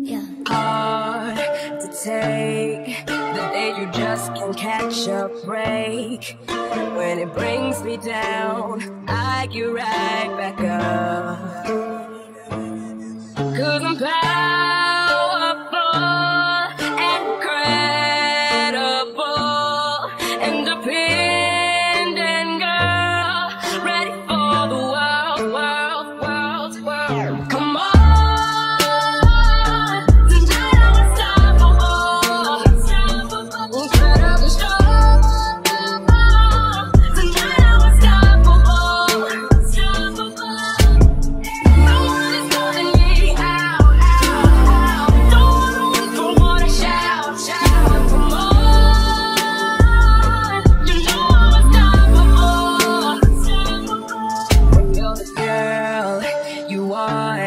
Yeah. Hard to take the day you just can't catch a break. When it brings me down, I get right back up.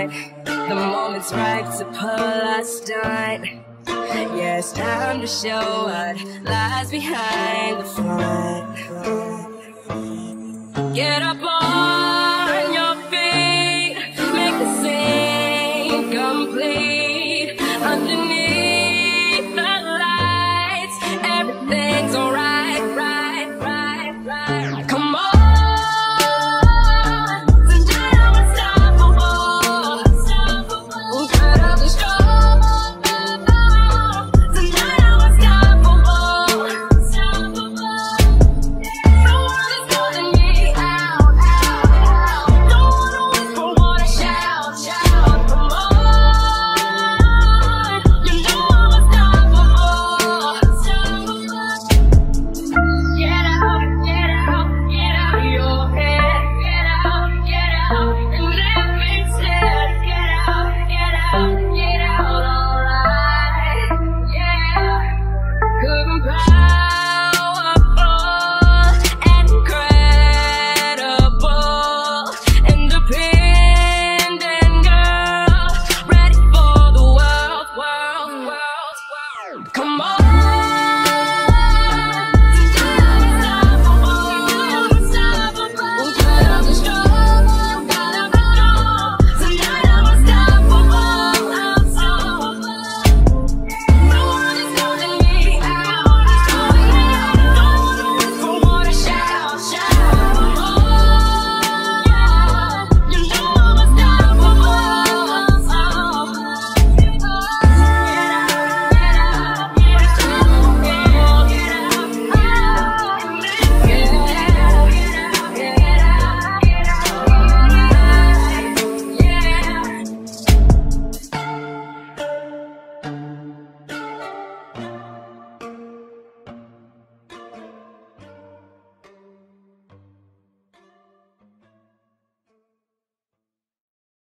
The moment's right to pull us stunt. Yeah, it's time to show what lies behind the front. Get up on.